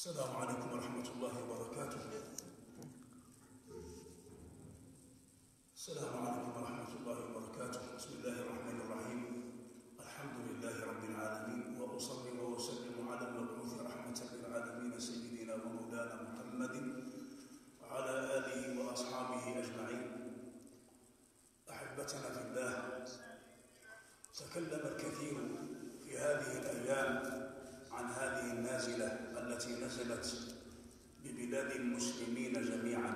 السلام عليكم ورحمة الله وبركاته. السلام عليكم ورحمة الله وبركاته. بسم الله الرحمن الرحيم. الحمد لله رب العالمين وأصلي وأسلم على المبعوث رحمة للعالمين سيدنا ومولانا محمد وعلى آله وأصحابه أجمعين. أحبتنا في الله تكلم الكثير في هذه الأيام عن هذه النازلة التي نزلت ببلاد المسلمين جميعا.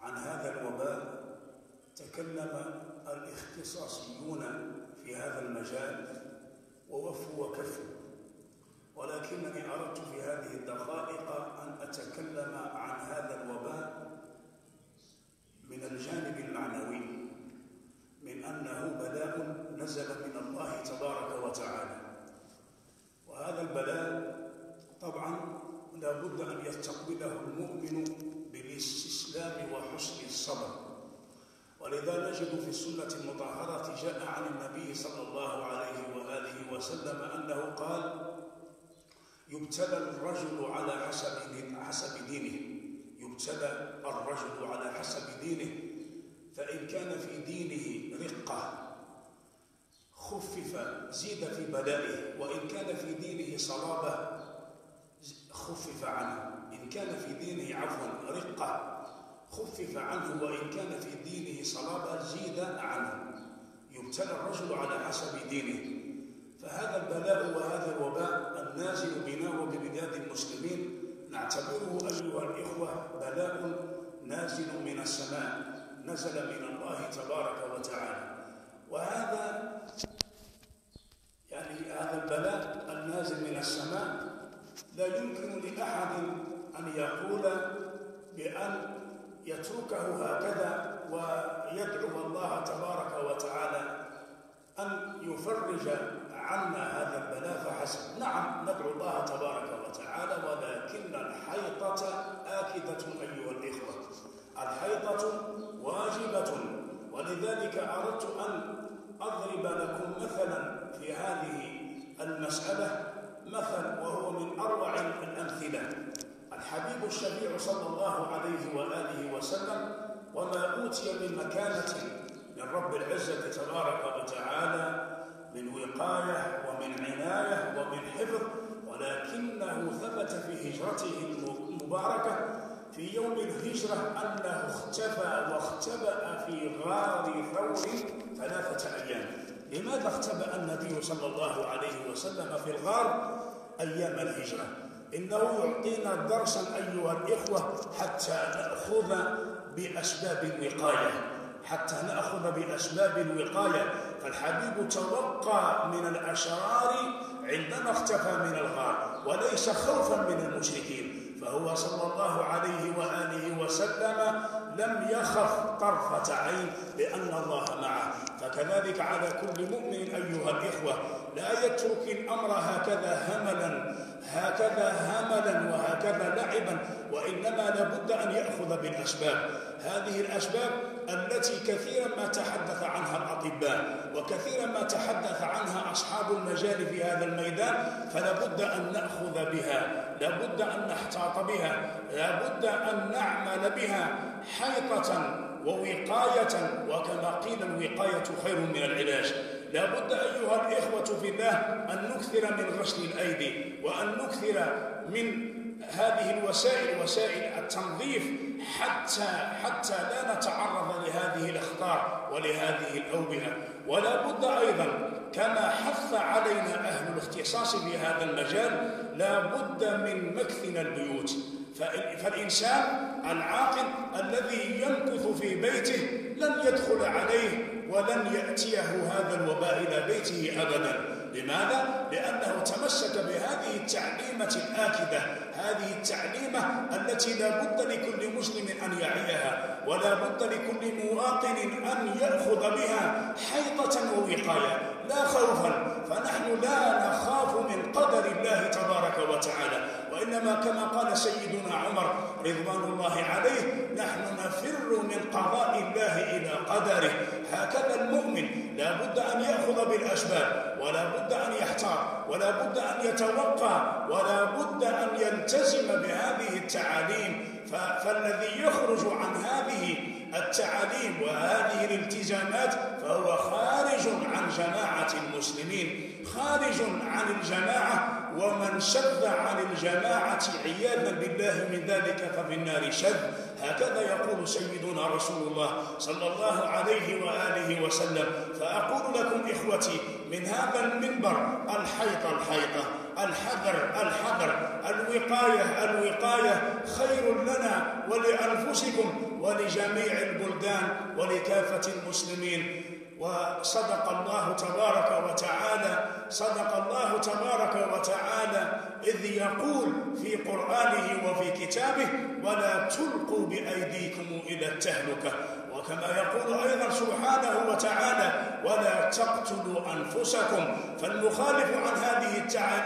عن هذا الوباء تكلم الاختصاصيون في هذا المجال ووفوا وكفوا. ولكنني أردت في هذه الدقائق أن أتكلم عن هذا الوباء من الجانب المعنوي من أنه بلاء نزل من الله تبارك وتعالى. وهذا البلاء لا بد أن يستقبله المؤمن بالاستسلام وحسن الصبر. ولذا نجد في السنة المطهرة جاء عن النبي صلى الله عليه وآله وسلم أنه قال يبتلى الرجل على حسب حسب دينه. يبتلى الرجل على حسب دينه. فإن كان في دينه رقة خفف زيد في بلائه وإن كان في دينه صلابة خفف عنه. إن كان في دينه عفوا رقة خفف عنه وإن كان في دينه صلابة زيد عنه. يبتلى الرجل على حسب دينه. فهذا البلاء وهذا الوباء النازل بنا وببلاد المسلمين. نعتبره أيها الإخوة بلاء نازل من السماء. نزل من الله تبارك وتعالى. وهذا يعني هذا البلاء النازل من السماء لا يمكن لأحد أن يقول بأن يتركه هكذا ويدعو الله تبارك وتعالى أن يفرج عنا هذا البلاء فحسب. نعم ندعو الله تبارك وتعالى ولكن الحيطة آكدة أيها الإخوة. الحيطة واجبة ولذلك أردت أن أضرب لكم مثلا في هذه المسألة. مثل وهو من أروع الأمثلة. الحبيب الشفيع صلى الله عليه وآله وسلم وما أوتي من مكانة من رب العزة تبارك وتعالى من وقاية ومن عناية ومن حفظ ولكنه ثبت في هجرته المباركة في يوم الهجرة أنه اختفى واختبأ في غار ثور ثلاثة أيام. لماذا اختبأ النبي صلى الله عليه وسلم في الغار أيام الهجرة؟ إنه يعطينا درسا أيها الإخوة حتى نأخذ بأسباب الوقاية. حتى نأخذ بأسباب الوقاية. فالحبيب توقى من الأشرار عندما اختفى من الغار وليس خوفا من المشركين. فهو صلى الله عليه وآله وسلم لم يخف طرفة عين لأن الله معه. فكذلك على كل مؤمن أيها الإخوة لا يترك الأمر هكذا هملا هكذا هملا وهكذا لعبا وإنما لابد أن يأخذ بالأسباب. هذه الأسباب التي كثيرا ما تحدث عنها الأطباء وكثيرا ما تحدث عنها أصحاب المجال في هذا الميدان فلابد أن نأخذ بها لابد أن نحتاط بها لابد أن نعمل بها حيطة ووقاية وكما قيل الوقاية خير من العلاج. لابد أيها الإخوة في الله أن نكثر من غسل الأيدي وأن نكثر من هذه الوسائل وسائل التنظيف حتى حتى لا نتعرض لهذه الأخطار ولهذه الأوبئة. ولا بد أيضا كما حث علينا أهل الاختصاص في هذا المجال لا بد من مكثنا البيوت. فالإنسان العاقل الذي يمكث في بيته لن يدخل عليه ولن يأتيه هذا الوباء إلى بيته أبدا. لماذا؟ لأنه تمسك بهذه التعليمة الآكدة هذه التعليمة التي لا بد لكل مسلم أن يعيها ولا بد لكل مواطن أن يأخذ بها حيطة ووقاية لا خوفا فنحن لا نخاف من قدر الله تبارك وتعالى. وإنما كما قال سيدنا عمر رضوان الله عليه نحن نفر من قضاء الله إلى قدره. هكذا المؤمن لا بد أن يأخذ بالأسباب ولا بد أن يحتار ولا بد أن يتوقع ولا بد أن يلتزم بهذه التعاليم. فالذي يخرج عن هذه التعاليم وهذه الالتزامات فهو خارج عن جماعة المسلمين خارج عن الجماعة ومن شذ عن الجماعة عياذا بالله من ذلك ففي النار شذ. هكذا يقول سيدنا رسول الله صلى الله عليه وآله وسلم. فأقول لكم إخوتي من هذا المنبر الحيطة الحيطة الحذر الحذر الوقاية الوقاية خير لنا ولأنفسكم ولجميع البلدان ولكافة المسلمين. وصدق الله تبارك وتعالى صدق الله تبارك وتعالى إذ يقول في قرآنه وفي كتابه ولا تلقوا بأيديكم إلى التهلكة. وكما يقول أيضا سبحانه وتعالى ولا تقتلوا أنفسكم فالمخالف عن هذه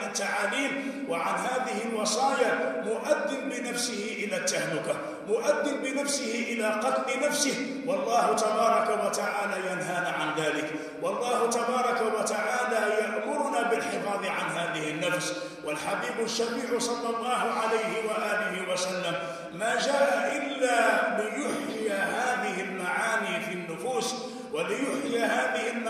التعاليم وعن هذه الوصايا مؤد بنفسه إلى التهلكة مؤد بنفسه إلى قتل نفسه. والله تبارك وتعالى ينهانا عن ذلك. والله تبارك وتعالى يأمرنا بالحفاظ عن هذه النفس. والحبيب الشفيع صلى الله عليه وآله وسلم ما جاء إلا ليحيي هذه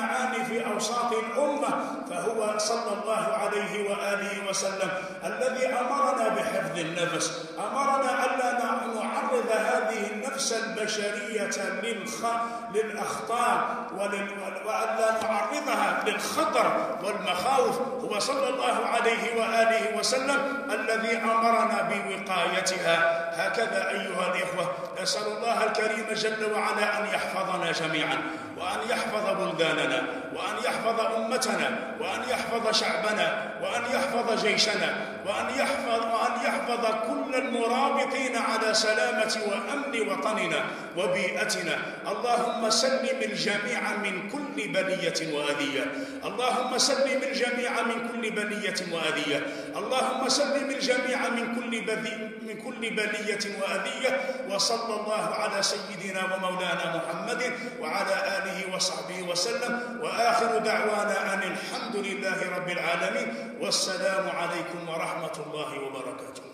المعاني في أوساط الأمة فهو صلى الله عليه وآله وسلم الذي أمرنا بحفظ النفس أمرنا ألا نعرض هذه النفس البشرية للخ... للأخطار ولل... وألا نعرضها للخطر والمخاوف. هو صلى الله عليه وآله وسلم الذي أمرنا بوقايتها. هكذا أيها الإخوة نسأل الله الكريم جل وعلا أن يحفظنا جميعا. وأن يحفظ بلداننا وأن يحفظ أمتنا وأن يحفظ شعبنا وأن يحفظ جيشنا وأن يحفظ وأن يحفظ كل المرابطين على سلامة وأمن وطننا وبيئتنا. اللهم سلم الجميع من كل بلية وأذية. اللهم سلم الجميع من كل بلية وأذية. اللهم سلم الجميع من كل بذي من كل بلية وأذية. وصلى الله على سيدنا ومولانا محمد وعلى آله وصحبه وسلم وآخر دعوانا أن الحمد لله رب العالمين والسلام عليكم ورحمة الله وبركاته.